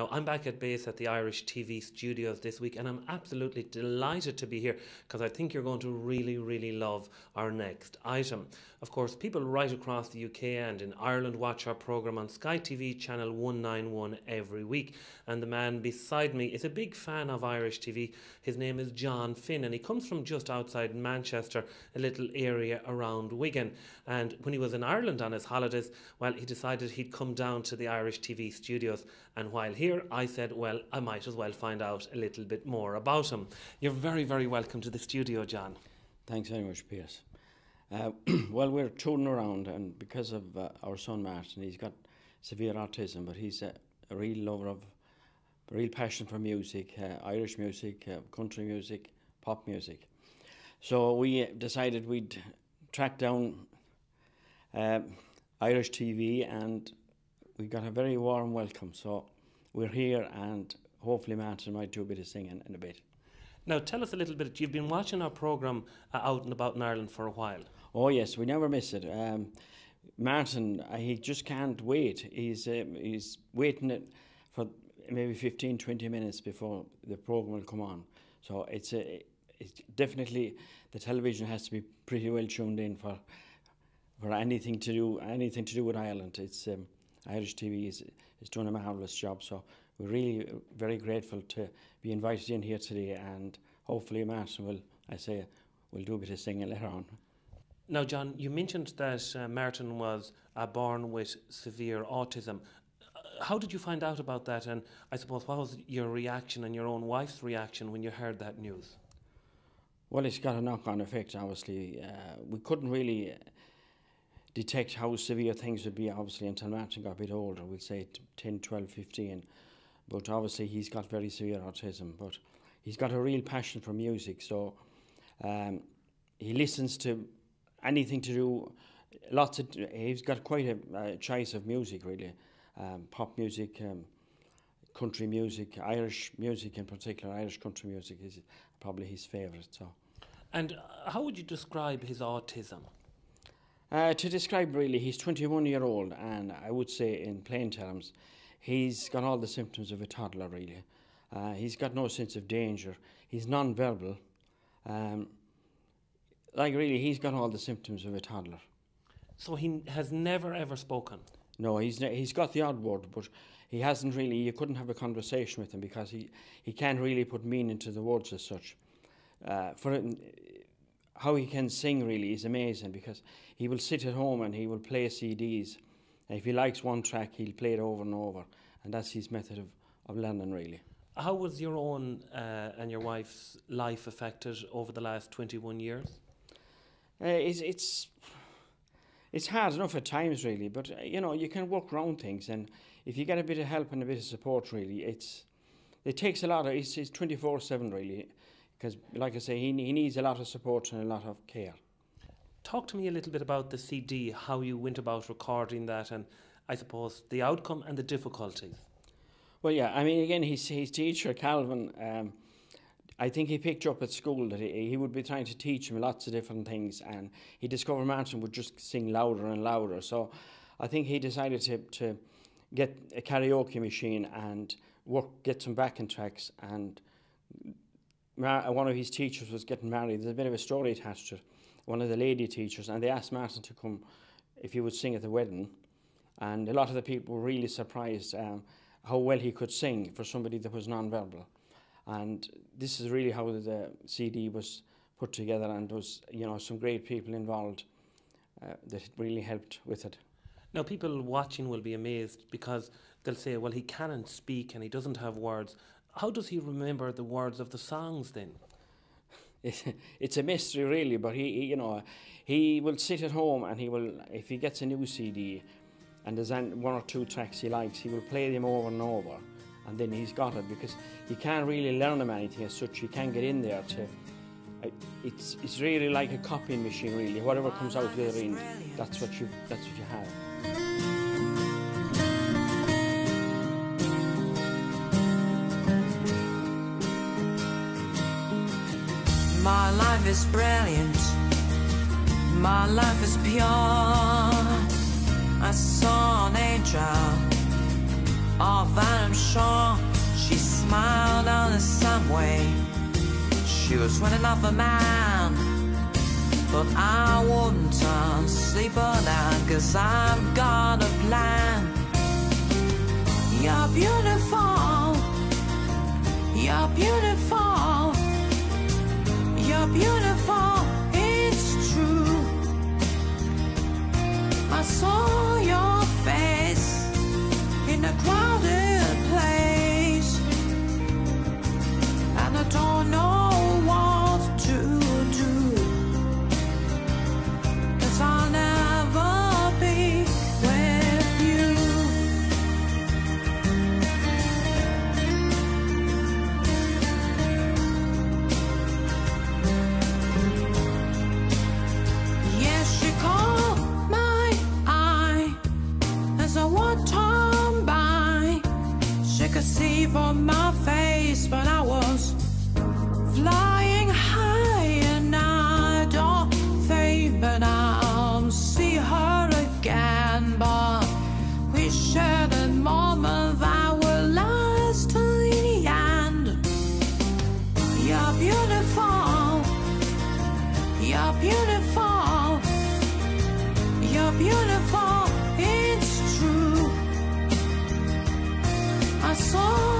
Now, I'm back at base at the Irish TV studios this week, and I'm absolutely delighted to be here because I think you're going to really, really love our next item. Of course, people right across the UK and in Ireland watch our programme on Sky TV channel 191 every week, and the man beside me is a big fan of Irish TV. His name is John Finn, and he comes from just outside Manchester, a little area around Wigan. And when he was in Ireland on his holidays, well, he decided he'd come down to the Irish TV studios. And while here, I said, well, I might as well find out a little bit more about him. You're very, very welcome to the studio, John. Thanks very much, Pierce. Uh, well, we're touring around, and because of uh, our son Martin, he's got severe autism, but he's a, a real lover of, a real passion for music, uh, Irish music, uh, country music, pop music. So we decided we'd track down uh, Irish TV, and we got a very warm welcome. So we're here, and hopefully Martin might do a bit of singing in a bit. Now, tell us a little bit. You've been watching our programme uh, out and about in Ireland for a while. Oh yes, we never miss it. Um, Martin, uh, he just can't wait. He's uh, he's waiting it for maybe 15, 20 minutes before the program will come on. So it's a it's definitely the television has to be pretty well tuned in for for anything to do anything to do with Ireland. It's um, Irish TV is is doing a marvelous job. So we're really very grateful to be invited in here today, and hopefully Martin will, I say, will do a bit of singing later on. Now, John, you mentioned that uh, Martin was uh, born with severe autism. Uh, how did you find out about that? And I suppose what was your reaction and your own wife's reaction when you heard that news? Well, it's got a knock on effect, obviously. Uh, we couldn't really detect how severe things would be, obviously, until Martin got a bit older, we'll say 10, 12, 15. But obviously, he's got very severe autism. But he's got a real passion for music, so um, he listens to anything to do. Lots of he's got quite a, a choice of music, really, um, pop music, um, country music, Irish music in particular. Irish country music is probably his favourite. So, and uh, how would you describe his autism? Uh, to describe really, he's 21 year old, and I would say in plain terms, he's got all the symptoms of a toddler really. Uh, he's got no sense of danger. He's non-verbal. Um, like really, he's got all the symptoms of a toddler. So he has never ever spoken. No, he's ne- he's got the odd word, but he hasn't really. You couldn't have a conversation with him because he, he can't really put meaning to the words as such. Uh, for how he can sing really is amazing because he will sit at home and he will play CDs. And if he likes one track, he'll play it over and over, and that's his method of, of learning really. How was your own uh, and your wife's life affected over the last 21 years? Uh, it's, it's, it's hard enough at times, really, but uh, you know, you can work around things, and if you get a bit of help and a bit of support, really, it's, it takes a lot of, it's, it's 24 7, really because, like I say, he, he needs a lot of support and a lot of care. Talk to me a little bit about the CD, how you went about recording that, and I suppose the outcome and the difficulties. Well, yeah, I mean, again, his, his teacher, Calvin, um, I think he picked up at school that he, he would be trying to teach him lots of different things, and he discovered Martin would just sing louder and louder. So I think he decided to, to get a karaoke machine and work, get some backing tracks and one of his teachers was getting married. There's a bit of a story attached to it. One of the lady teachers, and they asked Martin to come if he would sing at the wedding. And a lot of the people were really surprised um, how well he could sing for somebody that was non-verbal. And this is really how the CD was put together, and there was you know some great people involved uh, that really helped with it. Now, people watching will be amazed because they'll say, "Well, he cannot speak and he doesn't have words." How does he remember the words of the songs then? It's a mystery, really. But he, he, you know, he will sit at home and he will, if he gets a new CD, and there's one or two tracks he likes, he will play them over and over, and then he's got it because he can't really learn them anything as such. He can't get in there to. It's it's really like a copying machine, really. Whatever comes out of the other end, that's what you that's what you have. My life is brilliant. My life is pure. I saw an angel I'm sure She smiled on the subway. She was running off a man. But I wouldn't sleep on that, cause I've got a plan. You're beautiful. You're beautiful. Beautiful. You're beautiful. It's true. I saw